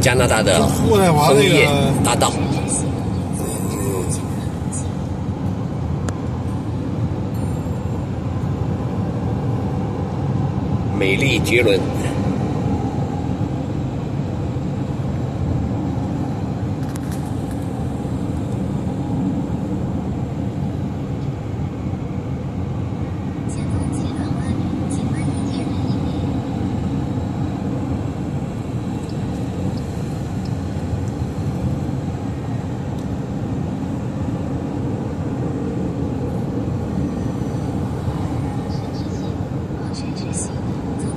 加拿大的枫叶大道。美丽绝伦。